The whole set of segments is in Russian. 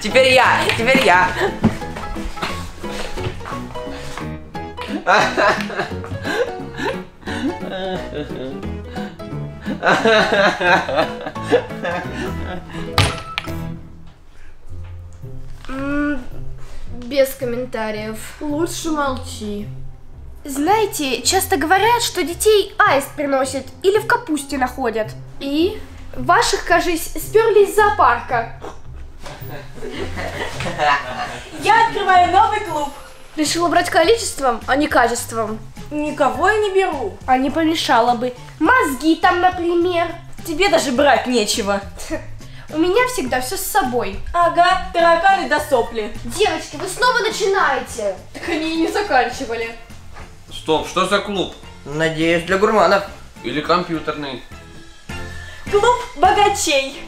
Теперь я, теперь я. Без комментариев. Лучше молчи. Знаете, часто говорят, что детей аист приносит или в капусте находят. И? Ваших, кажись, сперли из зоопарка. Я открываю новый клуб. Решила брать количеством, а не качеством. Никого я не беру. А не помешало бы. Мозги там, например. Тебе даже брать нечего. У меня всегда все с собой. Ага, тараканы до сопли. Девочки, вы снова начинаете. Так они и не заканчивали. Стоп, что за клуб? Надеюсь, для гурманов. Или компьютерный? Клуб богачей.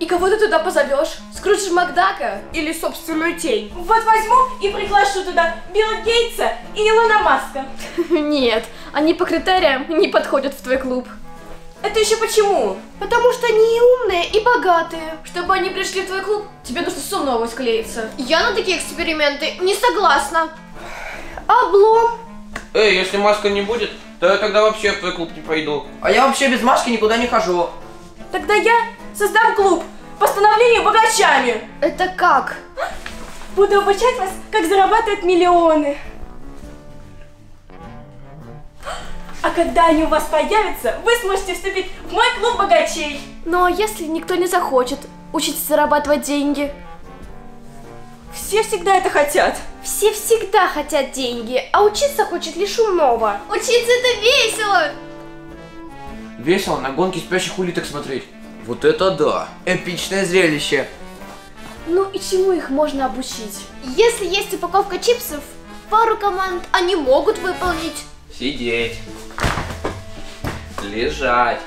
И кого ты туда позовешь? Скрутишь Макдака или собственную тень? Вот возьму и приглашу туда Билла Гейтса и Илона Маска. Нет, они по критериям не подходят в твой клуб. Это еще почему? Потому что они и умные, и богатые. Чтобы они пришли в твой клуб, тебе нужно с умного склеиться. Я на такие эксперименты не согласна. Облом. Эй, если маска не будет, то я тогда вообще в твой клуб не пойду. А я вообще без маски никуда не хожу. Тогда я создам клуб по становлению богачами. Это как? Буду обучать вас, как зарабатывать миллионы. А когда они у вас появятся, вы сможете вступить в мой клуб богачей. Но если никто не захочет учиться зарабатывать деньги? Все всегда это хотят. Все всегда хотят деньги, а учиться хочет лишь умного. Учиться это весело! Весело на гонки спящих улиток смотреть. Вот это да. Эпичное зрелище. Ну и чему их можно обучить? Если есть упаковка чипсов, пару команд они могут выполнить. Сидеть. Лежать.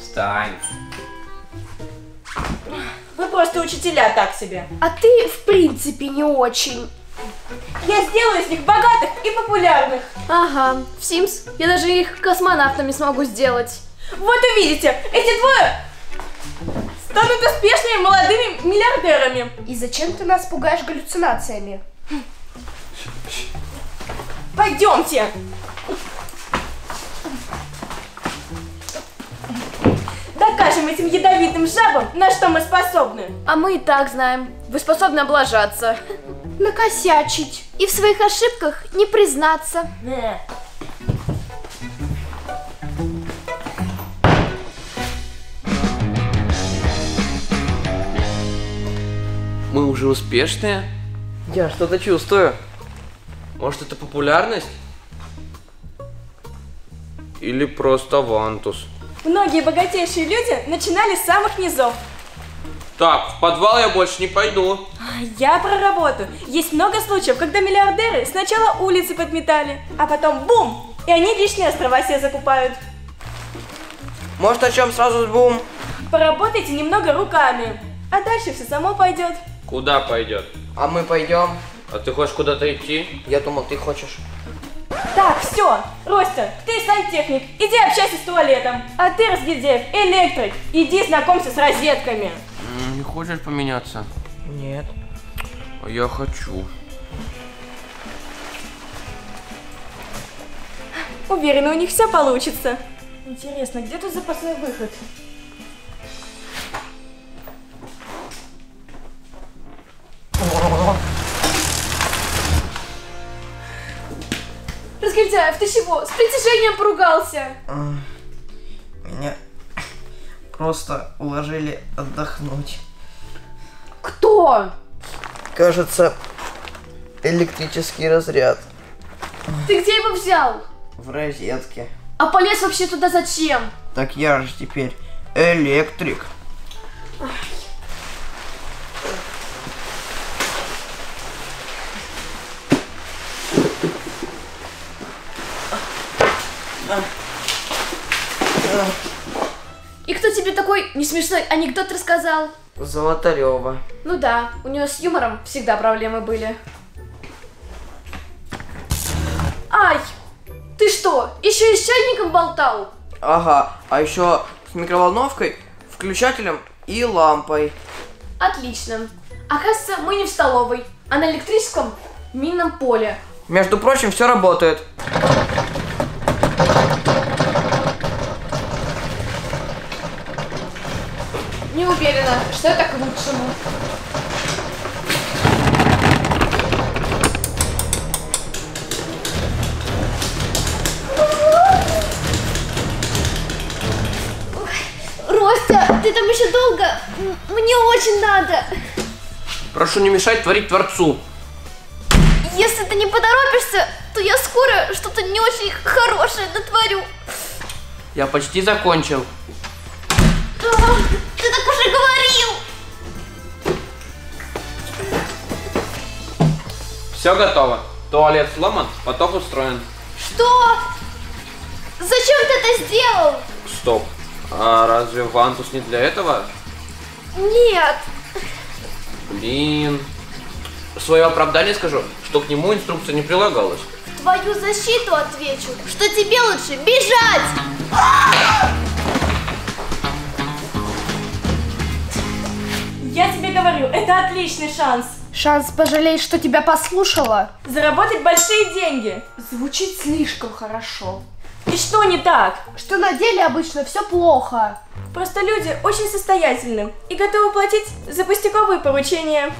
Встань. Просто учителя так себе. А ты, в принципе, не очень. Я сделаю из них богатых и популярных. Ага, в Sims я даже их космонавтами смогу сделать. Вот увидите, эти двое станут успешными молодыми миллиардерами. И зачем ты нас пугаешь галлюцинациями? Пойдемте. Докажем этим ядовитым жабам, на что мы способны. А мы и так знаем, вы способны облажаться. Накосячить. И в своих ошибках не признаться. Мы уже успешные? Я что-то чувствую. Может это популярность? Или просто вантус? Многие богатейшие люди начинали с самых низов. Так, в подвал я больше не пойду. Я про работу. Есть много случаев, когда миллиардеры сначала улицы подметали, а потом бум! И они лишние острова себе закупают. Может, о чем сразу с бум? Поработайте немного руками, а дальше все само пойдет. Куда пойдет? А мы пойдем. А ты хочешь куда-то идти? Я думал, ты хочешь. Так, все, Ростя, ты сантехник, иди общайся с туалетом. А ты, Разгильдеев, электрик, иди знакомься с розетками. Не хочешь поменяться? Нет. А я хочу. Уверена, у них все получится. Интересно, где тут запасной выход? Разгильдяев, ты чего? С притяжением поругался? Меня просто уложили отдохнуть. Кто? Кажется, электрический разряд Ты где его взял? в розетке. А полез вообще туда зачем? Так я же теперь электрик. И кто тебе такой несмешной анекдот рассказал? Золотарева. Ну да, у нее с юмором всегда проблемы были. Ай! Ты что, еще и с чайником болтал? Ага, а еще с микроволновкой, включателем и лампой. Отлично. Оказывается, мы не в столовой, а на электрическом минном поле. Между прочим, все работает. Уверена, что это к лучшему. Ростя, ты там еще долго? Мне очень надо. Прошу не мешать творить Творцу. Если ты не поторопишься, то я скоро что-то не очень хорошее натворю. Я почти закончил. А, Ты так уже говорил. Все готово. Туалет сломан, поток устроен. Что? Зачем ты это сделал? Стоп. А разве вантус не для этого? Нет. Блин. Свое оправдание скажу, что к нему инструкция не прилагалась. В твою защиту отвечу, что тебе лучше бежать. Я тебе говорю, это отличный шанс. Шанс пожалеть, что тебя послушала. Заработать большие деньги. Звучит слишком хорошо. И что не так? Что на деле обычно все плохо. Просто люди очень состоятельны и готовы платить за пустяковые поручения.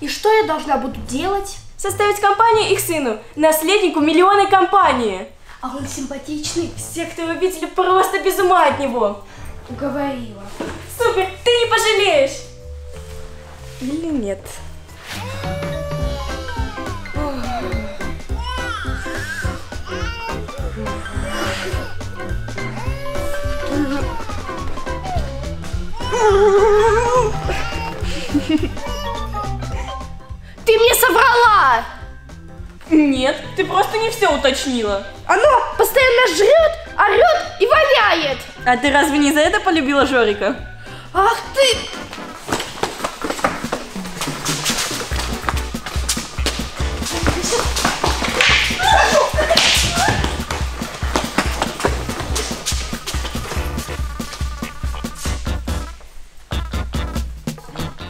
И что я должна буду делать? Составить компанию их сыну, наследнику миллионной компании. А он симпатичный. Все, кто его видели, просто без ума от него. Уговорила. Супер, ты не пожалеешь. Или нет? Ты мне соврала! Нет, ты просто не все уточнила. Оно постоянно жрет, орет и воняет. А ты разве не за это полюбила Жорика? Ах ты!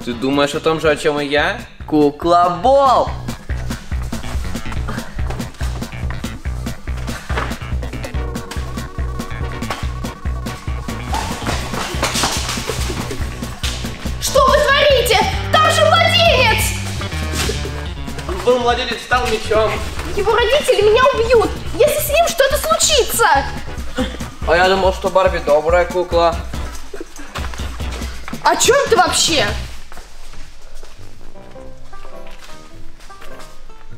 Ты думаешь о том же, о чем и я? Куклобол! Что Был младенец, стал мечом. Его родители меня убьют, если с ним что-то случится. А я думал, что Барби добрая кукла. О чем ты вообще?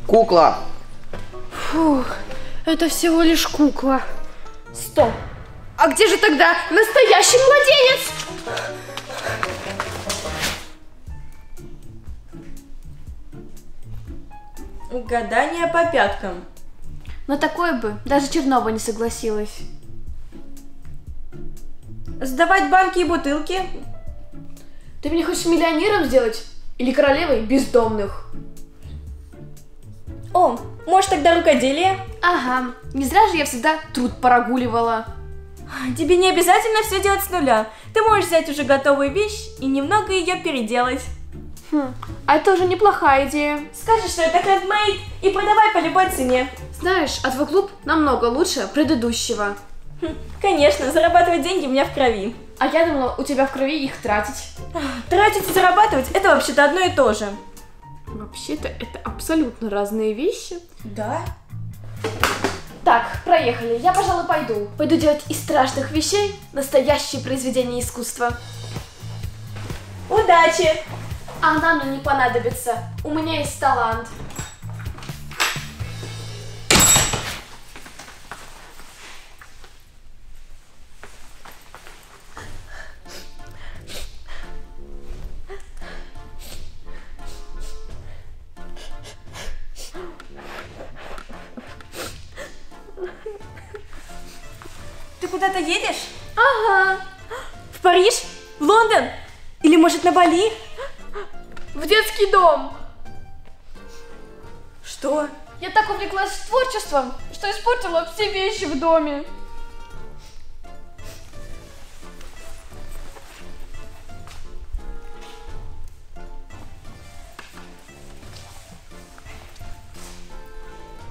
Кукла! Фух, это всего лишь кукла. Стоп. А где же тогда настоящий младенец? Гадание по пяткам. На такое бы даже Чернова не согласилась. Сдавать банки и бутылки. Ты меня хочешь миллионером сделать? Или королевой бездомных? О, может тогда рукоделие? Ага, не зря же я всегда труд прогуливала. Тебе не обязательно все делать с нуля. Ты можешь взять уже готовую вещь и немного ее переделать. Хм, а это уже неплохая идея. Скажешь, что это хендмейд и продавай по любой цене. Знаешь, а твой клуб намного лучше предыдущего. Хм, Конечно, зарабатывать деньги у меня в крови. А я думала, у тебя в крови их тратить. Тратить и зарабатывать это вообще-то одно и то же. Вообще-то это абсолютно разные вещи. Да? Так, проехали. Я, пожалуй, пойду. Пойду делать из страшных вещей настоящее произведение искусства. Удачи! А нам не понадобится. У меня есть талант. Ты куда-то едешь? Ага. В Париж? В Лондон? Или может на Бали? Детский дом. Что? Я так увлеклась творчеством, что испортила все вещи в доме.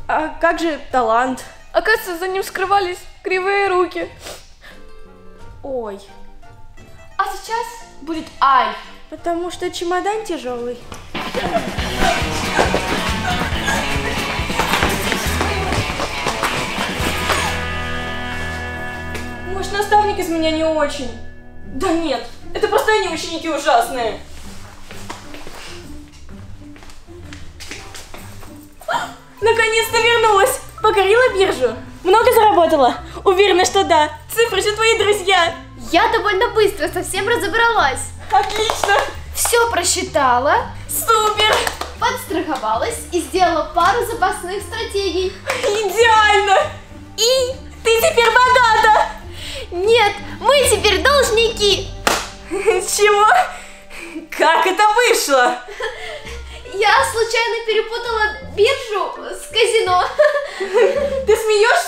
А как же талант? Оказывается, за ним скрывались кривые руки. Ой, А сейчас будет ай. потому что чемодан тяжелый. Может, наставник из меня не очень? Да нет, это просто они ученики ужасные. Наконец-то вернулась! Покорила биржу? Много заработала? Уверена, что да. Цифры все твои друзья. Я довольно быстро совсем разобралась. Отлично! Все просчитала, Супер! подстраховалась и сделала пару запасных стратегий. Идеально! И ты теперь богата! Нет, мы теперь должники. Чего? Как это вышло? Я случайно перепутала биржу с казино. Ты смеешься?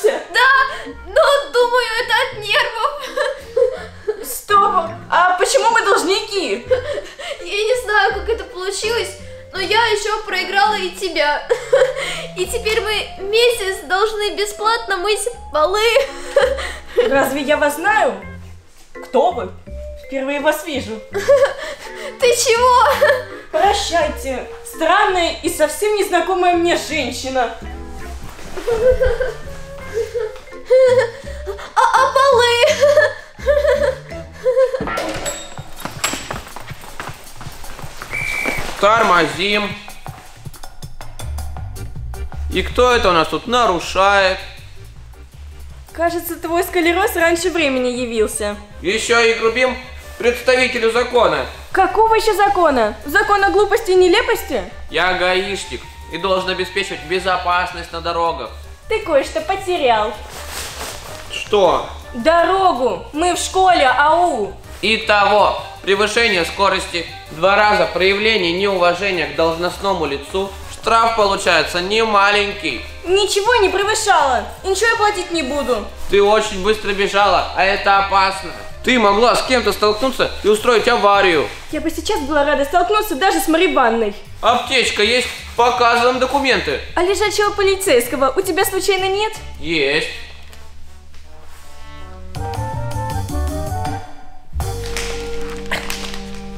Проиграла и тебя. И теперь мы месяц должны бесплатно мыть полы. Разве я вас знаю? Кто вы? Впервые вас вижу. Ты чего? Прощайте, странная и совсем незнакомая мне женщина. А, а полы? Тормозим. И кто это у нас тут нарушает? Кажется, твой скалерос раньше времени явился. Еще и грубим представителю закона. Какого еще закона? Закона глупости и нелепости? Я гаишник и должен обеспечивать безопасность на дорогах. Ты кое-что потерял. Что? Дорогу! Мы в школе, ау! Итого, превышение скорости, два раза проявление неуважения к должностному лицу, штраф получается не маленький. Ничего не превышала. И ничего я платить не буду. Ты очень быстро бежала, а это опасно. Ты могла с кем-то столкнуться и устроить аварию. Я бы сейчас была рада столкнуться даже с Марибанной. Аптечка есть, показываем документы. А лежачего полицейского у тебя случайно нет? Есть.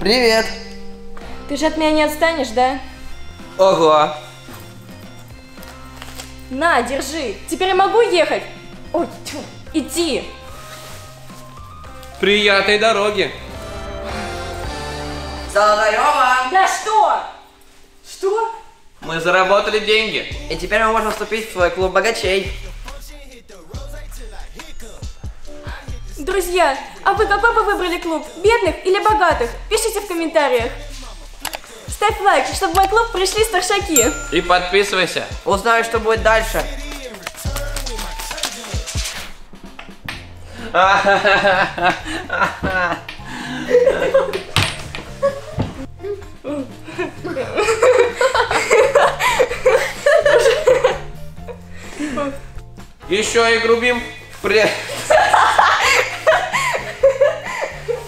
Привет. Ты же от меня не отстанешь, да? Ага. На, держи. Теперь я могу ехать? Ой, тьфу, иди. Приятной дороги. Золотарева! Да что? Что? Мы заработали деньги. И теперь мы можем вступить в свой клуб богачей. Друзья, а вы какой бы выбрали клуб? Бедных или богатых? Пишите в комментариях. Ставь лайк, чтобы в мой клуб пришли старшаки. И подписывайся. Узнаю, что будет дальше. Еще и грубим. Привет.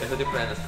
Это ты правильно сказал.